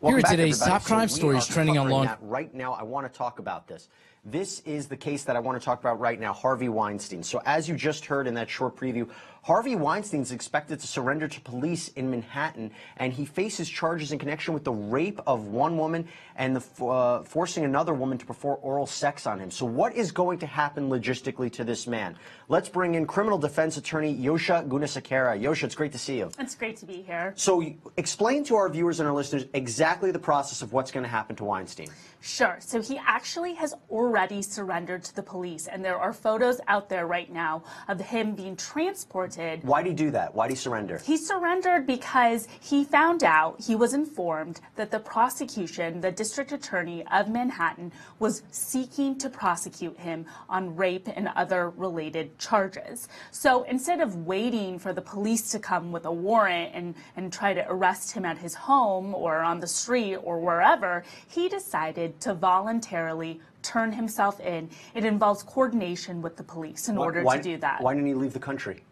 Welcome Here are today's top crime So stories trending on that Right now, I want to talk about this. This is the case that I want to talk about right now, Harvey Weinstein. So, as you just heard in that short preview, Harvey Weinstein is expected to surrender to police in Manhattan, and he faces charges in connection with the rape of one woman and the, uh, forcing another woman to perform oral sex on him. So, what is going to happen logistically to this man? Let's bring in criminal defense attorney Yosha Gunasekera. Yosha, it's great to see you. It's great to be here. So, explain to our viewers and our listeners exactly the process of what's going to happen to Weinstein. Sure. So he actually has already surrendered to the police, and there are photos out there right now of him being transported. Why did he do that? Why did he surrender? He surrendered because he found out, he was informed that the prosecution, the district attorney of Manhattan, was seeking to prosecute him on rape and other related charges. So instead of waiting for the police to come with a warrant and, and try to arrest him at his home or on the street or wherever, he decided to voluntarily turn himself in. It involves coordination with the police in order why, to do that. Why didn't he leave the country?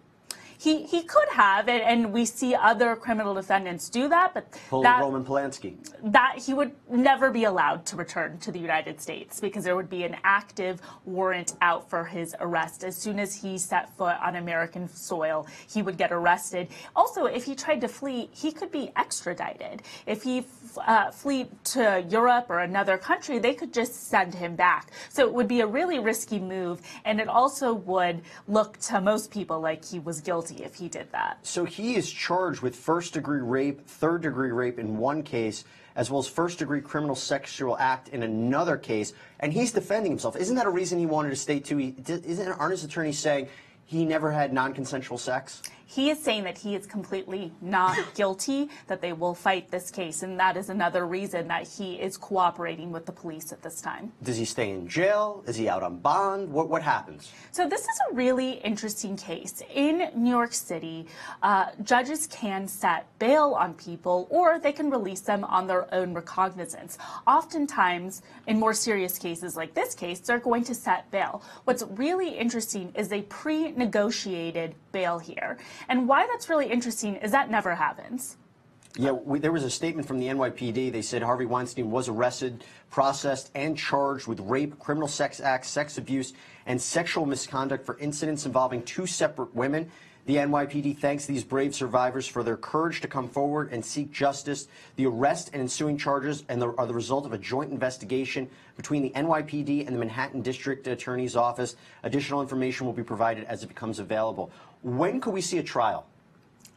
He, he could have, and, and we see other criminal defendants do that, but that, Roman Polanski. that he would never be allowed to return to the United States because there would be an active warrant out for his arrest. As soon as he set foot on American soil, he would get arrested. Also, if he tried to flee, he could be extradited. If he uh, flee to Europe or another country, they could just send him back. So it would be a really risky move, and it also would look to most people like he was guilty if he did that. So he is charged with first degree rape, third degree rape in one case, as well as first degree criminal sexual act in another case, and he's defending himself. Isn't that a reason he wanted to stay too? Isn't aren't his attorney saying he never had non-consensual sex? He is saying that he is completely not guilty, that they will fight this case, and that is another reason that he is cooperating with the police at this time. Does he stay in jail? Is he out on bond? What what happens? So this is a really interesting case. In New York City, uh, judges can set bail on people or they can release them on their own recognizance. Oftentimes, in more serious cases like this case, they're going to set bail. What's really interesting is they pre-negotiated bail here. And why that's really interesting is that never happens. Yeah, we, there was a statement from the NYPD. They said Harvey Weinstein was arrested, processed, and charged with rape, criminal sex acts, sex abuse, and sexual misconduct for incidents involving two separate women. The NYPD thanks these brave survivors for their courage to come forward and seek justice. The arrest and ensuing charges and the, are the result of a joint investigation between the NYPD and the Manhattan District Attorney's Office. Additional information will be provided as it becomes available. When could we see a trial?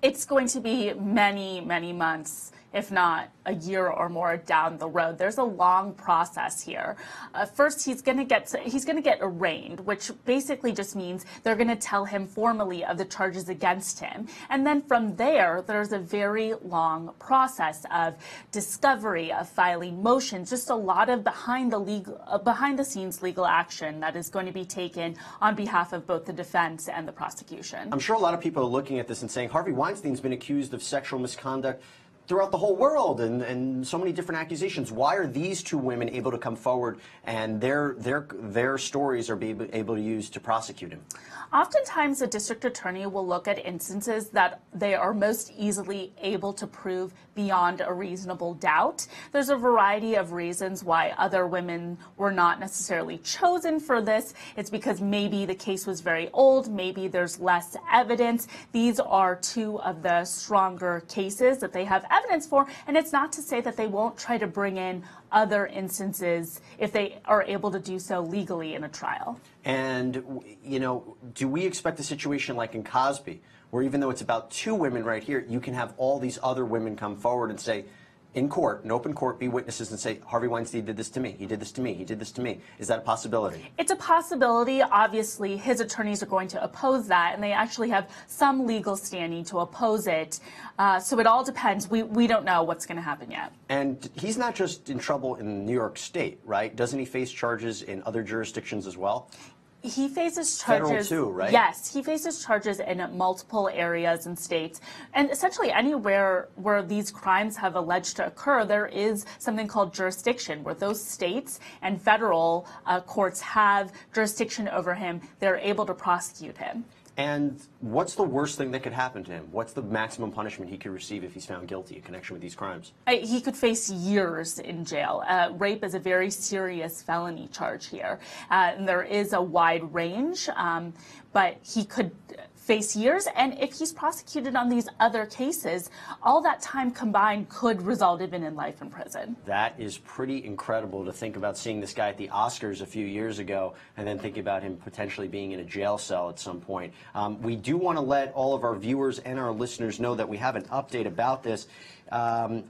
It's going to be many, many months, if not a year or more down the road. There's a long process here. Uh, first, he's going to get he's going to get arraigned, which basically just means they're going to tell him formally of the charges against him, and then from there, there's a very long process of discovery, of filing motions, just a lot of behind the legal uh, behind the scenes legal action that is going to be taken on behalf of both the defense and the prosecution. I'm sure a lot of people are looking at this and saying Harvey Weinstein's been accused of sexual misconduct throughout the whole world and, and so many different accusations. Why are these two women able to come forward and their their their stories are be able to use to prosecute him? Oftentimes, the district attorney will look at instances that they are most easily able to prove beyond a reasonable doubt. There's a variety of reasons why other women were not necessarily chosen for this. It's because maybe the case was very old, maybe there's less evidence. These are two of the stronger cases that they have evidence for, and it's not to say that they won't try to bring in other instances if they are able to do so legally in a trial. And you know, do we expect a situation like in Cosby, where even though it's about two women right here, you can have all these other women come forward and say, in court, in open court, be witnesses and say, Harvey Weinstein did this to me. He did this to me. He did this to me. Is that a possibility? It's a possibility. Obviously, his attorneys are going to oppose that, and they actually have some legal standing to oppose it. Uh, so it all depends. We, we don't know what's going to happen yet. And he's not just in trouble in New York State, right? Doesn't he face charges in other jurisdictions as well? He faces Federal charges. too, right? Yes, he faces charges in multiple areas and states, and essentially anywhere where these crimes have alleged to occur, there is something called jurisdiction, where those states and federal uh, courts have jurisdiction over him. They're able to prosecute him. And what's the worst thing that could happen to him? What's the maximum punishment he could receive if he's found guilty in connection with these crimes? He could face years in jail. Uh, rape is a very serious felony charge here. Uh, and there is a wide range, um, but he could face years. And if he's prosecuted on these other cases, all that time combined could result even in life in prison. That is pretty incredible to think about seeing this guy at the Oscars a few years ago and then thinking about him potentially being in a jail cell at some point. Um, we do want to let all of our viewers and our listeners know that we have an update about this. Um,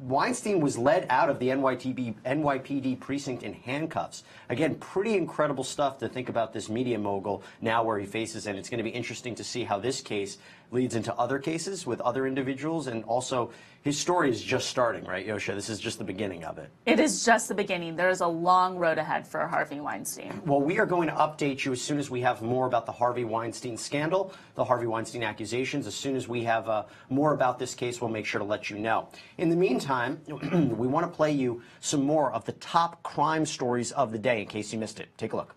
Weinstein was led out of the NYTB, NYPD precinct in handcuffs. Again, pretty incredible stuff to think about this media mogul now where he faces, and it's going to be interesting to see how this case leads into other cases with other individuals, and also his story is just starting, right, Yosha? This is just the beginning of it. It is just the beginning. There is a long road ahead for Harvey Weinstein. Well, we are going to update you as soon as we have more about the Harvey Weinstein scandal, the Harvey Weinstein accusations. As soon as we have uh, more about this case, we'll make sure to let you know. In the meantime, we want to play you some more of the top crime stories of the day in case you missed it. Take a look.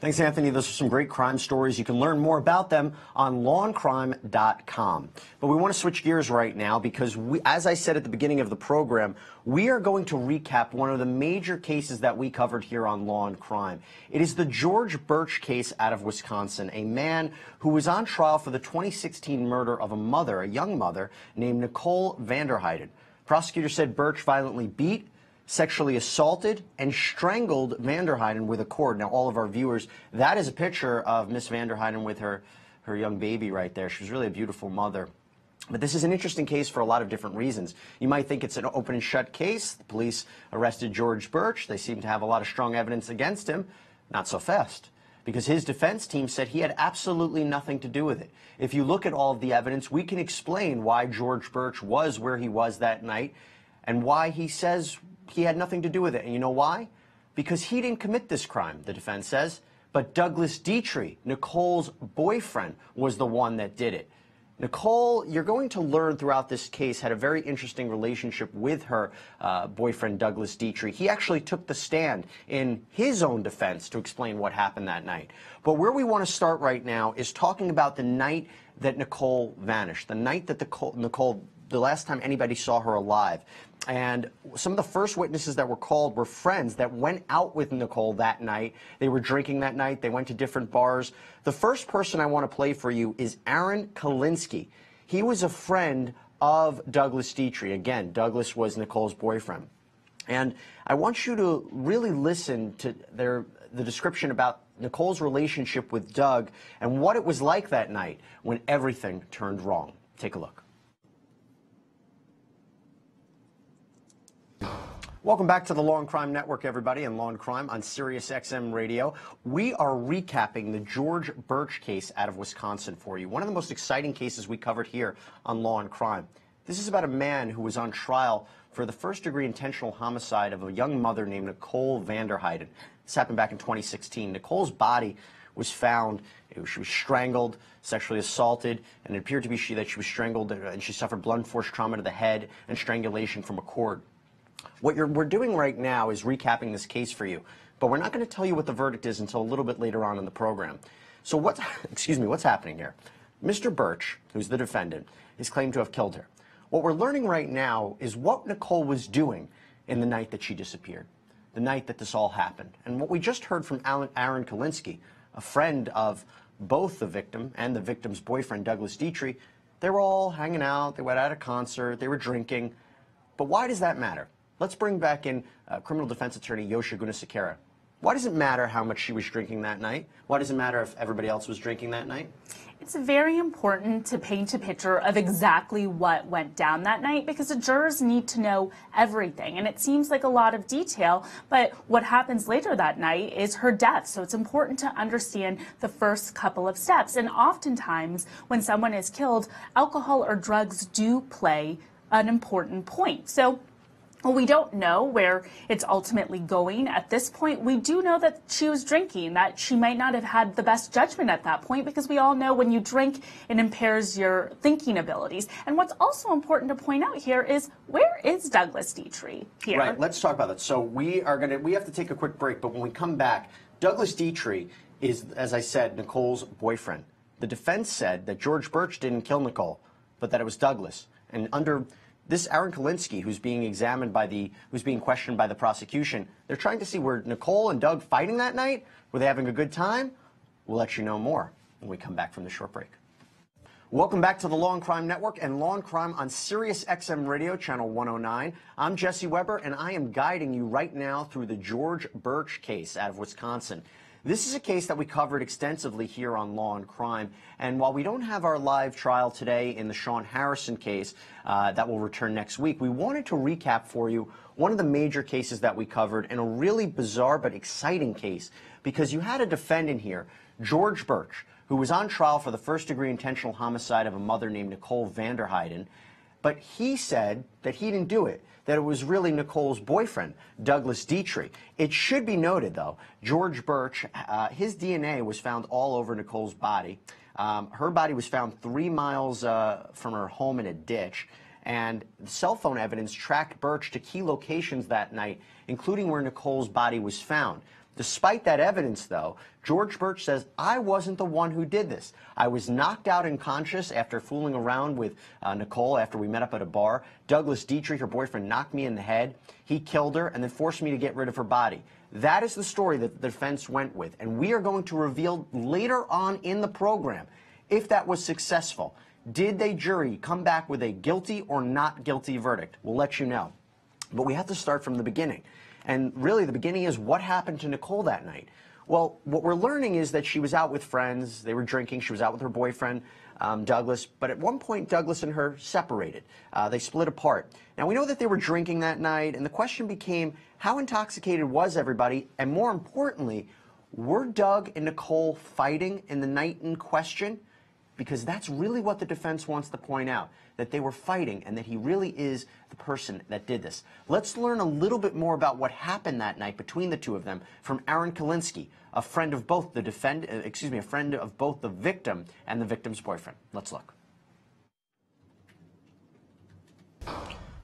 Thanks, Anthony. Those are some great crime stories. You can learn more about them on lawandcrime.com. But we want to switch gears right now because, we, as I said at the beginning of the program, we are going to recap one of the major cases that we covered here on Law and Crime. It is the George Burch case out of Wisconsin, a man who was on trial for the 2016 murder of a mother, a young mother, named Nicole VanderHeyden. Prosecutors said Burch violently beat, sexually assaulted and strangled VanderHeyden with a cord. Now, all of our viewers, that is a picture of Miss VanderHeyden with her, her young baby right there. She was really a beautiful mother. But this is an interesting case for a lot of different reasons. You might think it's an open and shut case. The police arrested George Burch. They seem to have a lot of strong evidence against him. Not so fast. Because his defense team said he had absolutely nothing to do with it. If you look at all of the evidence, we can explain why George Burch was where he was that night and why he says he had nothing to do with it. And you know why? Because he didn't commit this crime, the defense says. But Douglas Dietrich, Nicole's boyfriend, was the one that did it. Nicole, you're going to learn throughout this case, had a very interesting relationship with her uh, boyfriend, Douglas Dietrich. He actually took the stand in his own defense to explain what happened that night. But where we want to start right now is talking about the night that Nicole vanished, the night that Nicole, Nicole the last time anybody saw her alive. And some of the first witnesses that were called were friends that went out with Nicole that night. They were drinking that night. They went to different bars. The first person I want to play for you is Aaron Kalinsky. He was a friend of Douglas Dietrich. Again, Douglas was Nicole's boyfriend. And I want you to really listen to their, the description about Nicole's relationship with Doug and what it was like that night when everything turned wrong. Take a look. Welcome back to the Law and Crime Network, everybody, and Law and Crime on Sirius XM Radio. We are recapping the George Burch case out of Wisconsin for you. One of the most exciting cases we covered here on Law and Crime. This is about a man who was on trial for the first degree intentional homicide of a young mother named Nicole VanderHeyden. This happened back in 2016. Nicole's body was found. She was strangled, sexually assaulted, and it appeared to be she that she was strangled uh, and she suffered blunt force trauma to the head and strangulation from a cord. What we're doing right now is recapping this case for you, but we're not going to tell you what the verdict is until a little bit later on in the program. So what's, excuse me, what's happening here? Mr. Burch, who's the defendant, is claimed to have killed her. What we're learning right now is what Nicole was doing in the night that she disappeared, the night that this all happened. And what we just heard from Alan, Aaron Kalinsky, a friend of both the victim and the victim's boyfriend, Douglas Dietrich, they were all hanging out, they went out a concert, they were drinking. But why does that matter? Let's bring back in uh, criminal defense attorney Yosha Gunasekera. Why does it matter how much she was drinking that night? Why does it matter if everybody else was drinking that night? It's very important to paint a picture of exactly what went down that night because the jurors need to know everything. And it seems like a lot of detail, but what happens later that night is her death. So it's important to understand the first couple of steps. And oftentimes, when someone is killed, alcohol or drugs do play an important point. So Well, we don't know where it's ultimately going at this point. We do know that she was drinking, that she might not have had the best judgment at that point, because we all know when you drink, it impairs your thinking abilities. And what's also important to point out here is where is Douglas Dietrich here? Right, let's talk about that. So we are going to, we have to take a quick break, but when we come back, Douglas Dietrich is, as I said, Nicole's boyfriend. The defense said that George Burch didn't kill Nicole, but that it was Douglas. And under this Aaron Kalinsky, who's being examined by the, who's being questioned by the prosecution, they're trying to see were Nicole and Doug fighting that night? Were they having a good time? We'll let you know more when we come back from the short break. Welcome back to the Law and Crime Network and Law and Crime on Sirius XM Radio, Channel 109. I'm Jesse Weber, and I am guiding you right now through the George Burch case out of Wisconsin. This is a case that we covered extensively here on Law and Crime. And while we don't have our live trial today in the Shawn Harrison case uh, that will return next week, we wanted to recap for you one of the major cases that we covered and a really bizarre but exciting case because you had a defendant here, George Burch, who was on trial for the first degree intentional homicide of a mother named Nicole VanderHeyden. But he said that he didn't do it that it was really Nicole's boyfriend, Douglas Dietrich. It should be noted, though, George Burch, uh, his DNA was found all over Nicole's body. Um, her body was found three miles uh, from her home in a ditch, and cell phone evidence tracked Burch to key locations that night, including where Nicole's body was found. Despite that evidence, though, George Burch says, I wasn't the one who did this. I was knocked out unconscious after fooling around with uh, Nicole after we met up at a bar. Douglas Dietrich, her boyfriend, knocked me in the head. He killed her and then forced me to get rid of her body. That is the story that the defense went with. And we are going to reveal later on in the program if that was successful. Did they jury come back with a guilty or not guilty verdict? We'll let you know. But we have to start from the beginning. And really, the beginning is what happened to Nicole that night. Well, what we're learning is that she was out with friends. They were drinking. She was out with her boyfriend, um, Douglas. But at one point, Douglas and her separated. Uh, they split apart. Now, we know that they were drinking that night, and the question became how intoxicated was everybody? And more importantly, were Doug and Nicole fighting in the night in question? Because that's really what the defense wants to point out that they were fighting and that he really is the person that did this. Let's learn a little bit more about what happened that night between the two of them from Aaron Kalinsky, a friend of both the defend, uh, excuse me, a friend of both the victim and the victim's boyfriend. Let's look.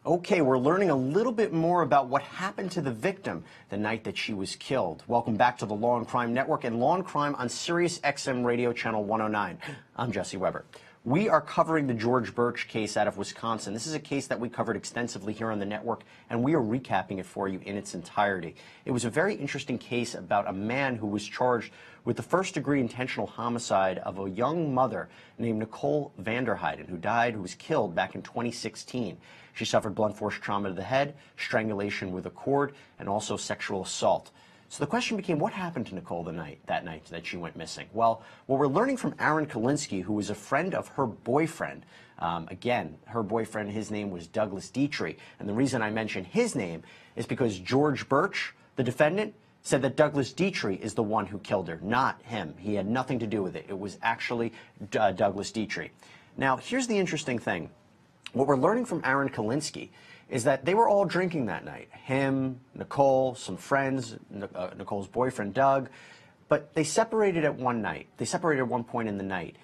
Okay, we're learning a little bit more about what happened to the victim the night that she was killed. Welcome back to the Law and Crime Network and Law and Crime on Sirius XM Radio Channel 109. I'm Jesse Weber. We are covering the George Burch case out of Wisconsin. This is a case that we covered extensively here on the network, and we are recapping it for you in its entirety. It was a very interesting case about a man who was charged with the first degree intentional homicide of a young mother named Nicole VanderHeyden, who died, who was killed back in 2016. She suffered blunt force trauma to the head, strangulation with a cord, and also sexual assault. So the question became, what happened to Nicole the night, that night that she went missing? Well, what we're learning from Aaron Kalinsky, who was a friend of her boyfriend, um, again, her boyfriend, his name was Douglas Dietrich. And the reason I mention his name is because George Burch, the defendant, said that Douglas Dietrich is the one who killed her, not him. He had nothing to do with it. It was actually uh, Douglas Dietrich. Now, here's the interesting thing. What we're learning from Aaron Kalinsky is that they were all drinking that night. Him, Nicole, some friends, uh, Nicole's boyfriend, Doug. But they separated at one night. They separated at one point in the night.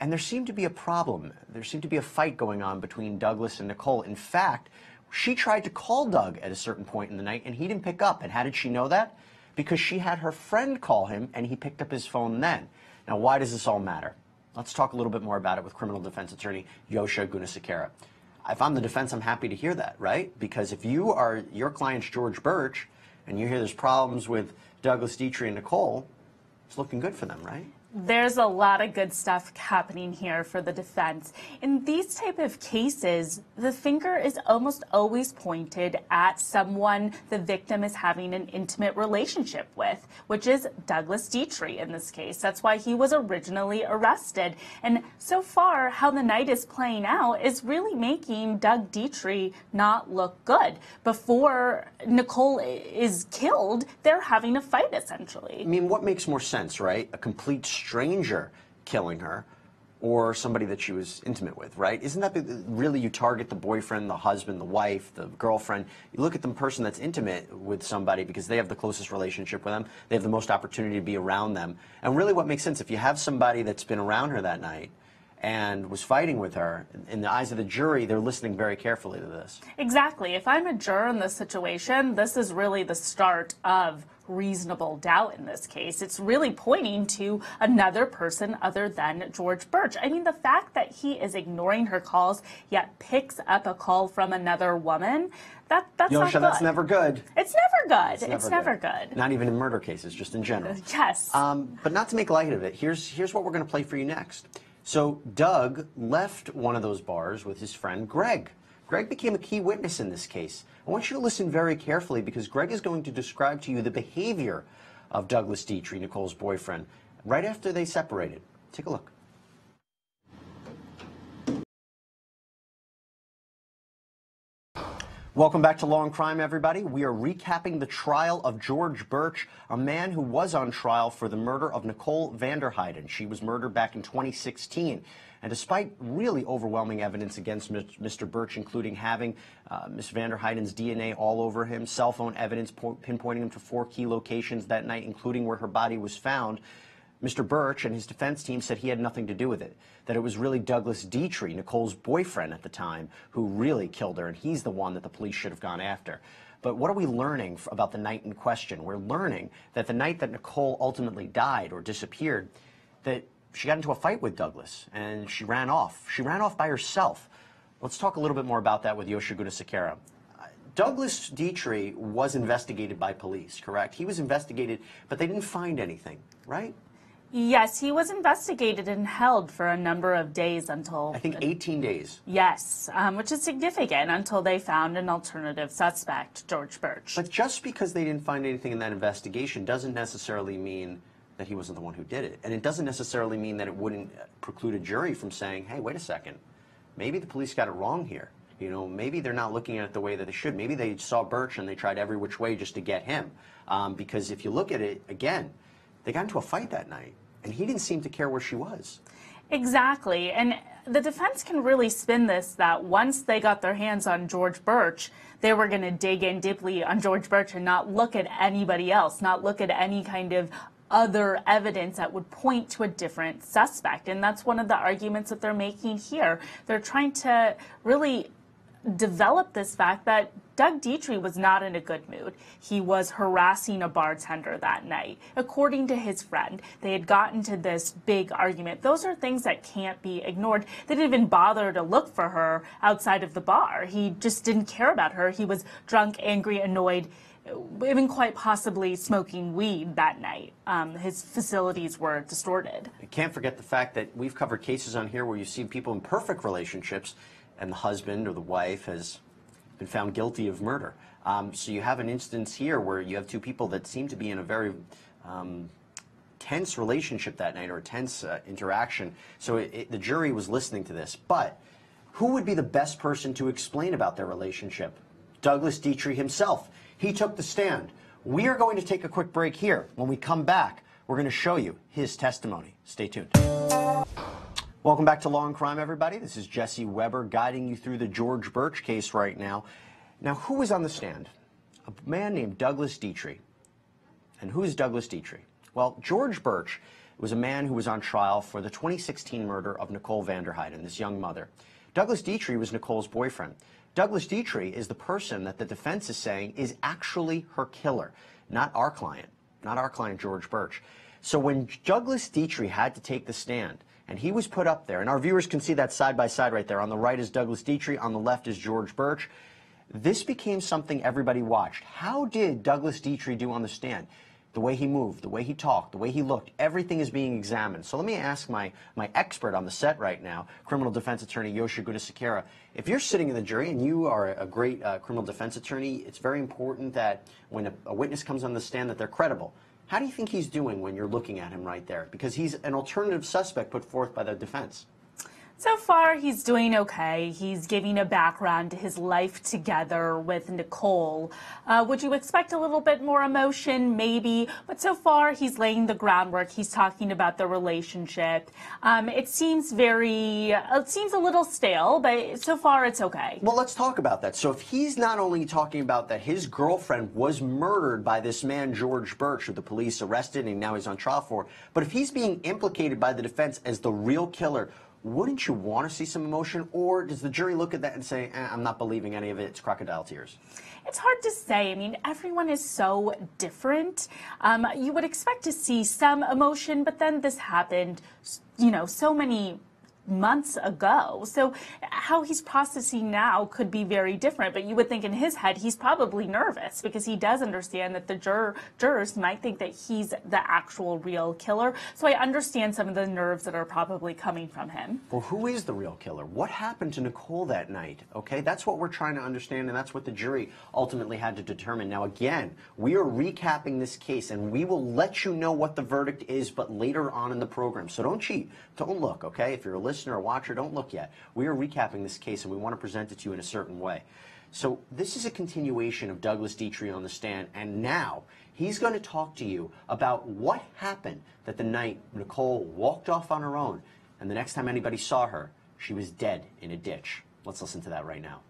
And there seemed to be a problem. There seemed to be a fight going on between Douglas and Nicole. In fact, she tried to call Doug at a certain point in the night, and he didn't pick up. And how did she know that? Because she had her friend call him, and he picked up his phone then. Now, why does this all matter? Let's talk a little bit more about it with criminal defense attorney Yosha Gunasekera if I'm the defense, I'm happy to hear that, right? Because if you are your client's George Burch and you hear there's problems with Douglas Dietrich and Nicole, it's looking good for them, right? There's a lot of good stuff happening here for the defense. In these type of cases, the finger is almost always pointed at someone the victim is having an intimate relationship with, which is Douglas Dietrich in this case. That's why he was originally arrested. And so far, how the night is playing out is really making Doug Dietrich not look good. Before Nicole is killed, they're having a fight essentially. I mean, what makes more sense, right? A complete stranger killing her or somebody that she was intimate with, right? Isn't that really you target the boyfriend, the husband, the wife, the girlfriend? You look at the person that's intimate with somebody because they have the closest relationship with them. They have the most opportunity to be around them. And really, what makes sense if you have somebody that's been around her that night and was fighting with her, in the eyes of the jury, they're listening very carefully to this. Exactly. If I'm a juror in this situation, this is really the start of reasonable doubt in this case. It's really pointing to another person other than George Burch. I mean, the fact that he is ignoring her calls yet picks up a call from another woman, that that's not Yosha, good. that's never good. It's never good. It's, never, good. Not even in murder cases, just in general. Yes. Um, but not to make light of it, here's, here's what we're going to play for you next. So, Doug left one of those bars with his friend Greg. Greg became a key witness in this case. I want you to listen very carefully because Greg is going to describe to you the behavior of Douglas Dietrich, Nicole's boyfriend, right after they separated. Take a look. Welcome back to Law and Crime, everybody. We are recapping the trial of George Burch, a man who was on trial for the murder of Nicole VanderHeyden. She was murdered back in 2016. And despite really overwhelming evidence against Mr. Burch, including having uh, Ms. VanderHeyden's DNA all over him, cell phone evidence pinpointing him to four key locations that night, including where her body was found, Mr. Burch and his defense team said he had nothing to do with it, that it was really Douglas Dietrich, Nicole's boyfriend at the time, who really killed her, and he's the one that the police should have gone after. But what are we learning about the night in question? We're learning that the night that Nicole ultimately died or disappeared, that she got into a fight with Douglas and she ran off. She ran off by herself. Let's talk a little bit more about that with Yosha Gunasekera. Douglas Dietrich was investigated by police, correct? He was investigated, but they didn't find anything, right? Yes, he was investigated and held for a number of days until. I think 18 days. Yes, um, which is significant until they found an alternative suspect, George Burch. But just because they didn't find anything in that investigation doesn't necessarily mean that he wasn't the one who did it. And it doesn't necessarily mean that it wouldn't preclude a jury from saying, hey, wait a second, maybe the police got it wrong here. You know, maybe they're not looking at it the way that they should. Maybe they saw Burch and they tried every which way just to get him. Um, because if you look at it again, they got into a fight that night, and he didn't seem to care where she was. Exactly. And the defense can really spin this that once they got their hands on George Burch, they were going to dig in deeply on George Burch and not look at anybody else, not look at any kind of other evidence that would point to a different suspect. And that's one of the arguments that they're making here. They're trying to really develop this fact that Doug Dietrich was not in a good mood. He was harassing a bartender that night. According to his friend, they had gotten to this big argument. Those are things that can't be ignored. They didn't even bother to look for her outside of the bar. He just didn't care about her. He was drunk, angry, annoyed even quite possibly smoking weed that night. Um, his facilities were distorted. I can't forget the fact that we've covered cases on here where you see people in perfect relationships and the husband or the wife has been found guilty of murder. Um, so you have an instance here where you have two people that seem to be in a very um, tense relationship that night or a tense uh, interaction. So it, it, the jury was listening to this. But who would be the best person to explain about their relationship? Douglas Dietrich himself. He took the stand. We are going to take a quick break here. When we come back, we're going to show you his testimony. Stay tuned. Welcome back to Law and Crime, everybody. This is Jesse Weber guiding you through the George Burch case right now. Now, who was on the stand? A man named Douglas Dietrich. And who is Douglas Dietrich? Well, George Burch was a man who was on trial for the 2016 murder of Nicole VanderHeyden, this young mother. Douglas Dietrich was Nicole's boyfriend. Douglas Dietrich is the person that the defense is saying is actually her killer, not our client, not our client, George Burch. So when Douglas Dietrich had to take the stand, and he was put up there. And our viewers can see that side by side right there. On the right is Douglas Dietrich, on the left is George Burch. This became something everybody watched. How did Douglas Dietrich do on the stand? The way he moved, the way he talked, the way he looked, everything is being examined. So let me ask my, my expert on the set right now, criminal defense attorney Yosha Gunasekera. If you're sitting in the jury and you are a great uh, criminal defense attorney, it's very important that when a, a witness comes on the stand that they're credible. How do you think he's doing when you're looking at him right there? Because he's an alternative suspect put forth by the defense. So far, he's doing okay. He's giving a background to his life together with Nicole. Uh, would you expect a little bit more emotion? Maybe. But so far, he's laying the groundwork. He's talking about the relationship. Um, it seems very, it seems a little stale, but so far, it's okay. Well, let's talk about that. So, if he's not only talking about that his girlfriend was murdered by this man, George Burch, who the police arrested and now he's on trial for, but if he's being implicated by the defense as the real killer, wouldn't you want to see some emotion? Or does the jury look at that and say, eh, I'm not believing any of it, it's crocodile tears? It's hard to say. I mean, everyone is so different. Um, you would expect to see some emotion, but then this happened, you know, so many months ago. So how he's processing now could be very different. But you would think in his head he's probably nervous because he does understand that the juror, jurors might think that he's the actual real killer. So I understand some of the nerves that are probably coming from him. Well, who is the real killer? What happened to Nicole that night? Okay, that's what we're trying to understand, and that's what the jury ultimately had to determine. Now, again, we are recapping this case, and we will let you know what the verdict is, but later on in the program. So don't cheat. Don't look, okay? If you're a listener or watcher, don't look yet. We are recapping this case and we want to present it to you in a certain way. So this is a continuation of Douglas Dietrich on the stand, and now he's going to talk to you about what happened that the night Nicole walked off on her own, and the next time anybody saw her, she was dead in a ditch. Let's listen to that right now.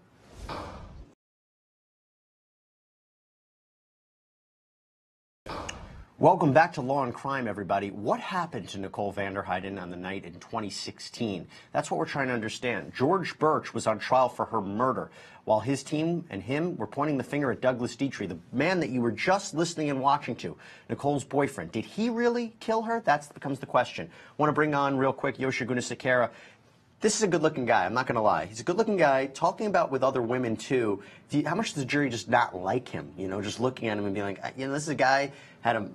Welcome back to Law and Crime, everybody. What happened to Nicole VanderHeyden on the night in 2016? That's what we're trying to understand. George Burch was on trial for her murder, while his team and him were pointing the finger at Douglas Dietrich, the man that you were just listening and watching to, Nicole's boyfriend. Did he really kill her? That becomes the question. Want to bring on real quick Yosha Gunasekera. This is a good-looking guy. I'm not going to lie. He's a good-looking guy. Talking about with other women too. How much does the jury just not like him? You know, just looking at him and being like, you know, this is a guy had a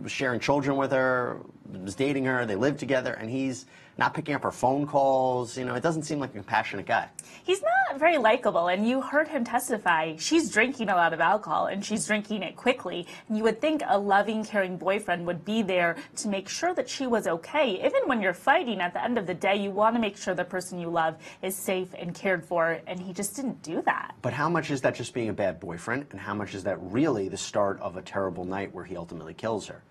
was sharing children with her, was dating her, they lived together, and he's not picking up her phone calls. You know, it doesn't seem like a compassionate guy. He's not very likable, and you heard him testify. She's drinking a lot of alcohol, and she's drinking it quickly. And you would think a loving, caring boyfriend would be there to make sure that she was okay. Even when you're fighting, at the end of the day, you want to make sure the person you love is safe and cared for, and he just didn't do that. But how much is that just being a bad boyfriend, and how much is that really the start of a terrible night where he ultimately kills her?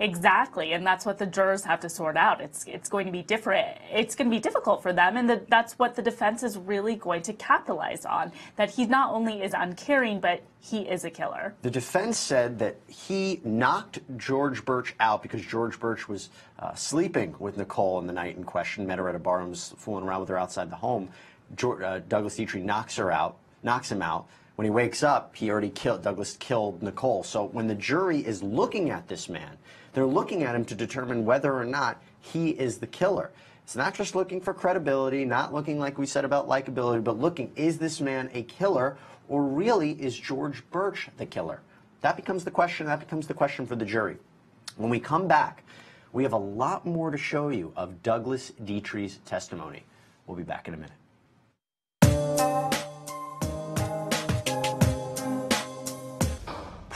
Exactly, and that's what the jurors have to sort out. It's it's going to be different. It's going to be difficult for them, and the, that's what the defense is really going to capitalize on. That he not only is uncaring, but he is a killer. The defense said that he knocked George Burch out because George Burch was uh, sleeping with Nicole in the night in question. Met her at a bar and was fooling around with her outside the home. George, uh, Douglas Dietrich knocks her out, knocks him out. When he wakes up, he already killed Douglas killed Nicole. So when the jury is looking at this man, they're looking at him to determine whether or not he is the killer. It's not just looking for credibility, not looking like we said about likability, but looking, is this man a killer or really is George Burch the killer? That becomes the question. That becomes the question for the jury. When we come back, we have a lot more to show you of Douglas Dietrich's testimony. We'll be back in a minute.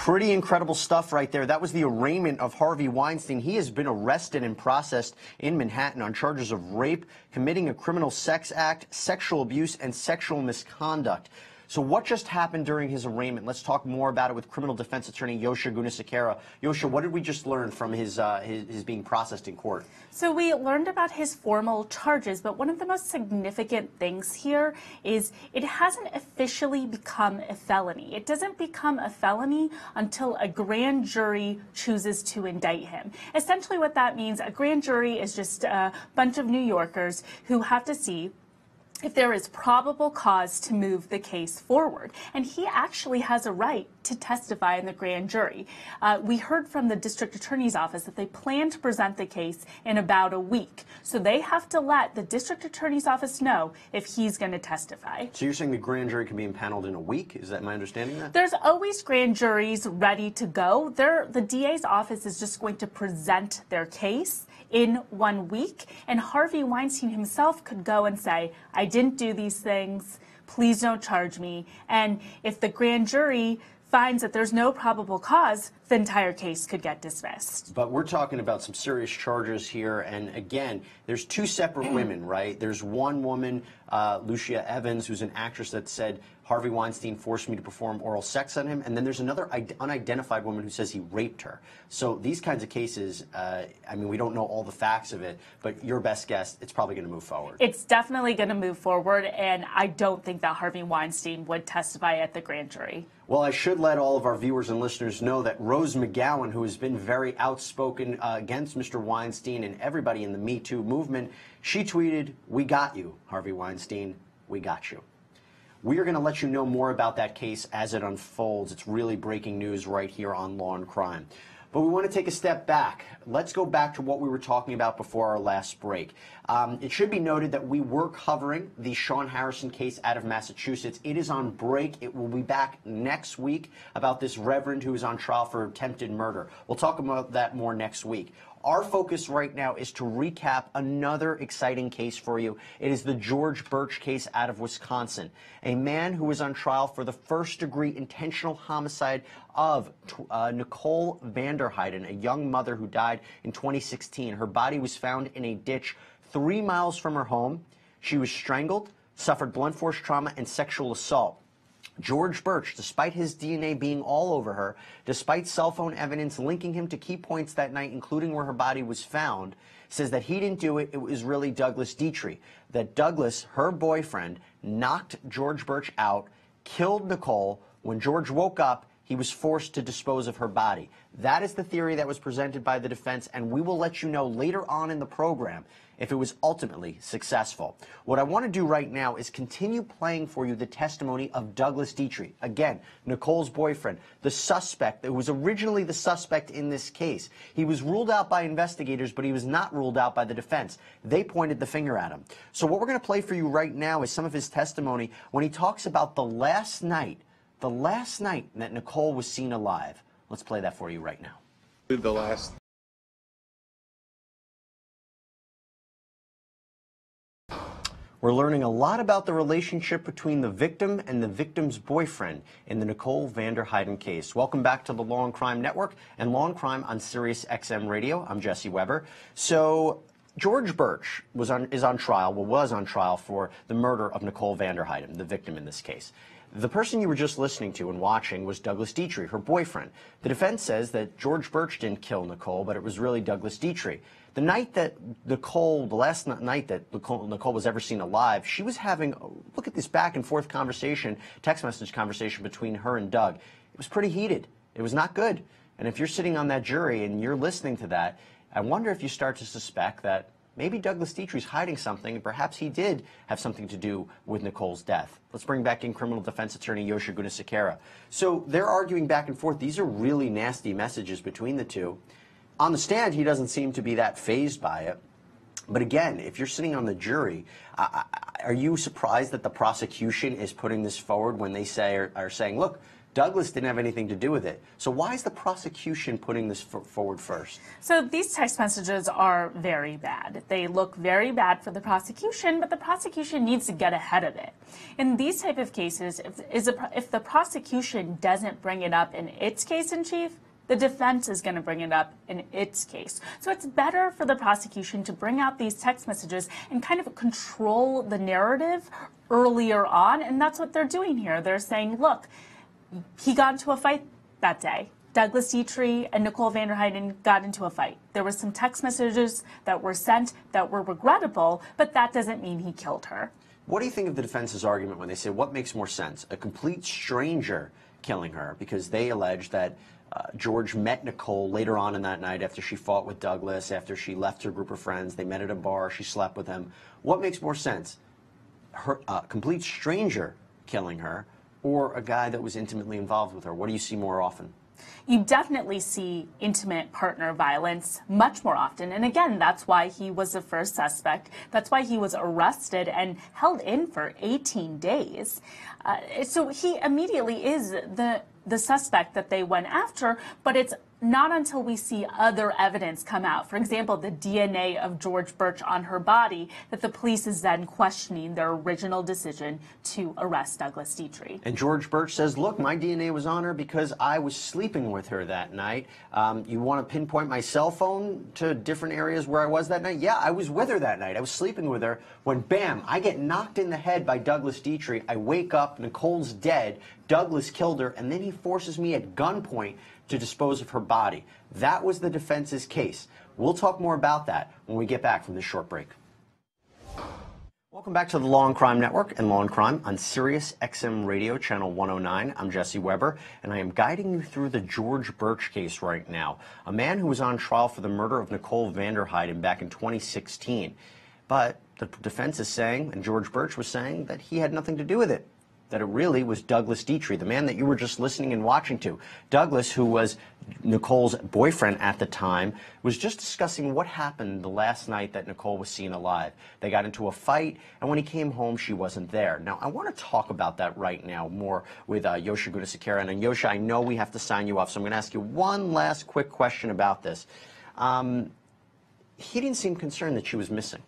Pretty incredible stuff right there. That was the arraignment of Harvey Weinstein. He has been arrested and processed in Manhattan on charges of rape, committing a criminal sex act, sexual abuse, and sexual misconduct. So what just happened during his arraignment? Let's talk more about it with criminal defense attorney Yosha Gunasekera. Yosha, what did we just learn from his, uh, his, his being processed in court? So we learned about his formal charges, but one of the most significant things here is it hasn't officially become a felony. It doesn't become a felony until a grand jury chooses to indict him. Essentially what that means, a grand jury is just a bunch of New Yorkers who have to see if there is probable cause to move the case forward. And he actually has a right to testify in the grand jury. Uh, we heard from the district attorney's office that they plan to present the case in about a week. So they have to let the district attorney's office know if he's going to testify. So you're saying the grand jury can be impaneled in a week? Is that my understanding that? There's always grand juries ready to go. They're, the DA's office is just going to present their case in one week. And Harvey Weinstein himself could go and say, I didn't do these things. Please don't charge me. And if the grand jury finds that there's no probable cause, the entire case could get dismissed. But we're talking about some serious charges here. And again, there's two separate women, right? There's one woman, uh, Lucia Evans, who's an actress that said Harvey Weinstein forced me to perform oral sex on him. And then there's another unidentified woman who says he raped her. So these kinds of cases, uh, I mean, we don't know all the facts of it, but your best guess, it's probably going to move forward. It's definitely going to move forward. And I don't think that Harvey Weinstein would testify at the grand jury. Well, I should let all of our viewers and listeners know that Rose McGowan, who has been very outspoken uh, against Mr. Weinstein and everybody in the Me Too movement, she tweeted, We got you, Harvey Weinstein. We got you. We are going to let you know more about that case as it unfolds. It's really breaking news right here on Law and Crime. But we want to take a step back. Let's go back to what we were talking about before our last break. Um, it should be noted that we were covering the Shawn Harrison case out of Massachusetts. It is on break. It will be back next week about this reverend who is on trial for attempted murder. We'll talk about that more next week. Our focus right now is to recap another exciting case for you. It is the George Burch case out of Wisconsin. A man who was on trial for the first degree intentional homicide of uh, Nicole VanderHeyden, a young mother who died in 2016. Her body was found in a ditch three miles from her home. She was strangled, suffered blunt force trauma, and sexual assault. George Burch, despite his DNA being all over her, despite cell phone evidence linking him to key points that night, including where her body was found, says that he didn't do it. It was really Douglas Dietrich. That Douglas, her boyfriend, knocked George Burch out, killed Nicole. When George woke up, he was forced to dispose of her body. That is the theory that was presented by the defense, and we will let you know later on in the program if it was ultimately successful. What I want to do right now is continue playing for you the testimony of Douglas Dietrich. Again, Nicole's boyfriend, the suspect that was originally the suspect in this case. He was ruled out by investigators, but he was not ruled out by the defense. They pointed the finger at him. So what we're going to play for you right now is some of his testimony when he talks about the last night, the last night that Nicole was seen alive. Let's play that for you right now. The last We're learning a lot about the relationship between the victim and the victim's boyfriend in the Nicole VanderHeyden case. Welcome back to the Law and Crime Network and Law and Crime on Sirius XM Radio. I'm Jesse Weber. So George Burch was on, is on trial, well, was on trial for the murder of Nicole VanderHeyden, the victim in this case. The person you were just listening to and watching was Douglas Dietrich, her boyfriend. The defense says that George Burch didn't kill Nicole, but it was really Douglas Dietrich. The night that Nicole, the last night that Nicole, Nicole was ever seen alive, she was having, oh, look at this back and forth conversation, text message conversation between her and Doug. It was pretty heated. It was not good. And if you're sitting on that jury and you're listening to that, I wonder if you start to suspect that maybe Douglas Dietrich's hiding something, and perhaps he did have something to do with Nicole's death. Let's bring back in criminal defense attorney Yosha Gunasekera. So they're arguing back and forth. These are really nasty messages between the two. On the stand, he doesn't seem to be that phased by it. But again, if you're sitting on the jury, are you surprised that the prosecution is putting this forward when they say are, are, saying, look, Douglas didn't have anything to do with it. So why is the prosecution putting this forward first? So these text messages are very bad. They look very bad for the prosecution, but the prosecution needs to get ahead of it. In these type of cases, if, a, if the prosecution doesn't bring it up in its case in chief, the defense is going to bring it up in its case. So it's better for the prosecution to bring out these text messages and kind of control the narrative earlier on. And that's what they're doing here. They're saying, look, he got into a fight that day. Douglas Dietrich and Nicole VanderHeyden got into a fight. There were some text messages that were sent that were regrettable, but that doesn't mean he killed her. What do you think of the defense's argument when they say what makes more sense? A complete stranger killing her because they allege that uh, George met Nicole later on in that night after she fought with Douglas, after she left her group of friends. They met at a bar, she slept with him. What makes more sense? Her uh, complete stranger killing her or a guy that was intimately involved with her? What do you see more often? You definitely see intimate partner violence much more often. And again, that's why he was the first suspect. That's why he was arrested and held in for 18 days. Uh, so he immediately is the the suspect that they went after, but it's not until we see other evidence come out. For example, the DNA of George Burch on her body, that the police is then questioning their original decision to arrest Douglas Dietrich. And George Burch says, look, my DNA was on her because I was sleeping with her that night. Um, you want to pinpoint my cell phone to different areas where I was that night? Yeah, I was with her that night. I was sleeping with her when, bam, I get knocked in the head by Douglas Dietrich. I wake up, Nicole's dead. Douglas killed her, and then he forces me at gunpoint to dispose of her body. That was the defense's case. We'll talk more about that when we get back from this short break. Welcome back to the Law and Crime Network and Law and Crime on Sirius XM Radio, Channel 109. I'm Jesse Weber, and I am guiding you through the George Burch case right now, a man who was on trial for the murder of Nicole VanderHeyden back in 2016. But the defense is saying, and George Burch was saying, that he had nothing to do with it that it really was Douglas Dietrich, the man that you were just listening and watching to. Douglas, who was Nicole's boyfriend at the time, was just discussing what happened the last night that Nicole was seen alive. They got into a fight, and when he came home, she wasn't there. Now, I want to talk about that right now more with uh, Yosha Gunasekera. And Yosha, I know we have to sign you off, so I'm going to ask you one last quick question about this. Um, he didn't seem concerned that she was missing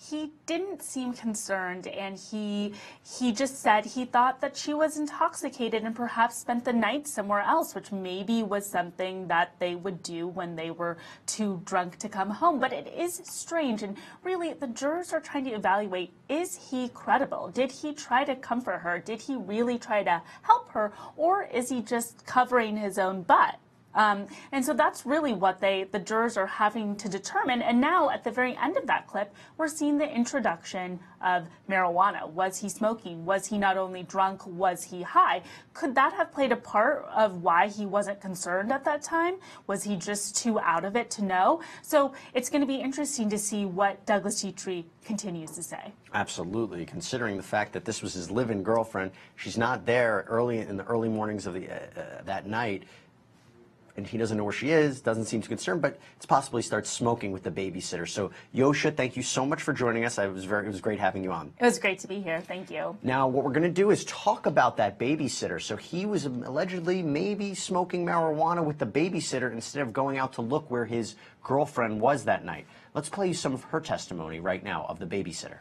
he didn't seem concerned and he he just said he thought that she was intoxicated and perhaps spent the night somewhere else which maybe was something that they would do when they were too drunk to come home. But it is strange and really the jurors are trying to evaluate is he credible? Did he try to comfort her? Did he really try to help her? Or is he just covering his own butt um, and so that's really what they, the jurors are having to determine. And now at the very end of that clip, we're seeing the introduction of marijuana. Was he smoking? Was he not only drunk? Was he high? Could that have played a part of why he wasn't concerned at that time? Was he just too out of it to know? So it's going to be interesting to see what Douglas Detrie continues to say. Absolutely, considering the fact that this was his live-in girlfriend, she's not there early in the early mornings of the, uh, that night and he doesn't know where she is, doesn't seem too concerned, but it's possible he starts smoking with the babysitter. So, Yosha, thank you so much for joining us. I was very, it was great having you on. It was great to be here. Thank you. Now, what we're going to do is talk about that babysitter. So, he was allegedly maybe smoking marijuana with the babysitter instead of going out to look where his girlfriend was that night. Let's play you some of her testimony right now of the babysitter.